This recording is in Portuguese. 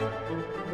Música